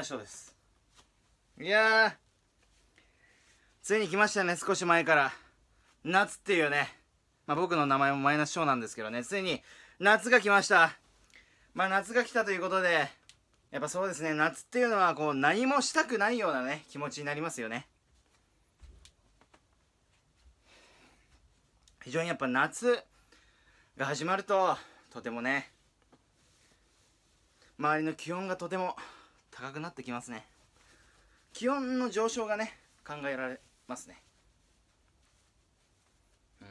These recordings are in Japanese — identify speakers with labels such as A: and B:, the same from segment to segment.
A: ナスショーです。いやついに来ましたね少し前から。夏っていうね。まあ僕の名前もマイナスショーなんですけどね。ついに夏が来ました。まあ夏が来たということでやっぱそうですね。夏っていうのはこう何もしたくないようなね気持ちになりますよね。非常にやっぱ夏が始まるととてもね周りの気温がとても高くなってきますね。気温の上昇がね考えられますね。う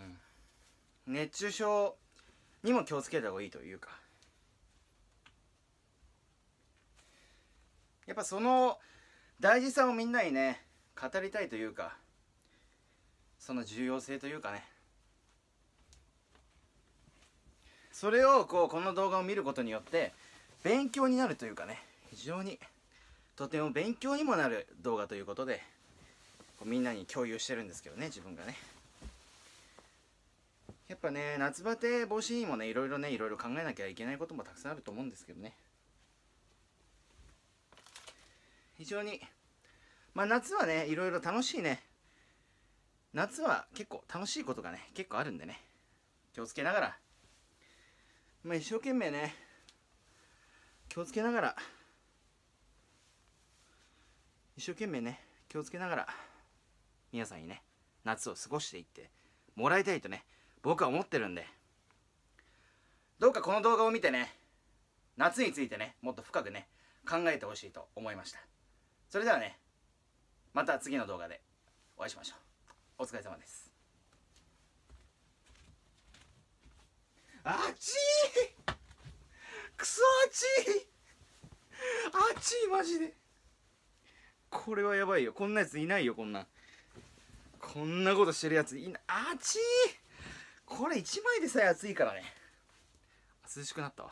A: ん。熱中症にも気をつけた方がいいというか。やっぱその大事さをみんなにね語りたいというかその重要性というかね。それをこうこの動画を見ることによって勉強になるというかね非常にとても勉強にもなる動画ということでみんなに共有してるんですけどね自分がね。やっぱね夏バテ防止にもねいろいろねいろいろ考えなきゃいけないこともたくさんあると思うんですけどね。非常にまあ夏はねいろいろ楽しいね。夏は結構楽しいことがね結構あるんでね。気をつけながら。まあ一生懸命ね気をつけながら一生懸命ね気をつけながら皆さんにね夏を過ごしていってもらいたいとね僕は思ってるんで。どうかこの動画を見てね夏についてねもっと深くね考えてほしいと思いました。それではねまた次の動画でお会いしましょう。お疲れ様です。あっちーくそあっちーあっちーマジで。これはやばいよ。こんなやついないよこんなこんなことしてるやついなあちーこれ1枚でさえ暑いからね。涼しくなったわ。